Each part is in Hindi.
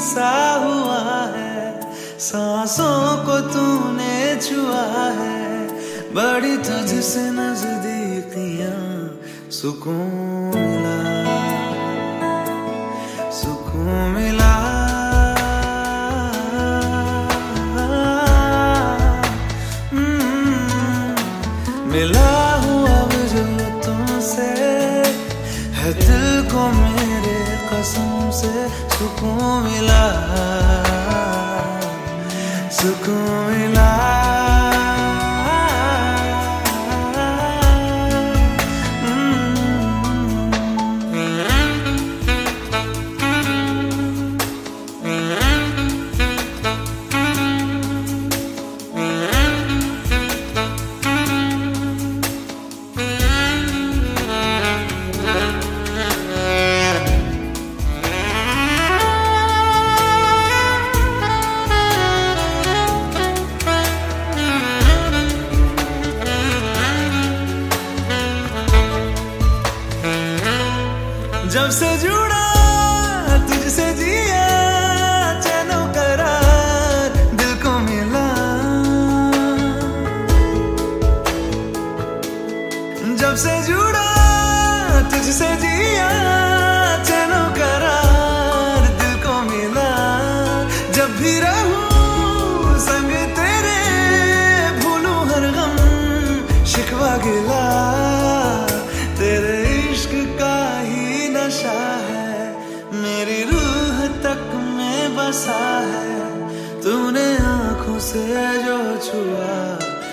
सा हुआ है। सांसों को तूने छुआ है। बड़ी तुझसे नजदीकियाँ सुकून मिला। सुकून मिला। हम्म, मिला हूँ अब जो तुमसे है दिल को मेरे कसम से सुकून मिला सुकून मिला जब से जुड़ा तुझसे जिया चैनो करार, दिल को मिला। जब से जुड़ा तुझसे जिया बसा है। तूने आँखों से जो छुआ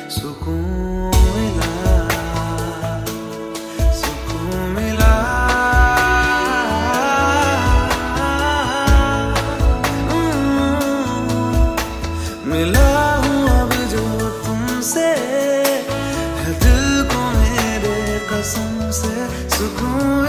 सुकून मिला। सुकून मिला। हम्म, मिला हूँ अब जो तुमसे दिल को मेरे कसम से। सुकून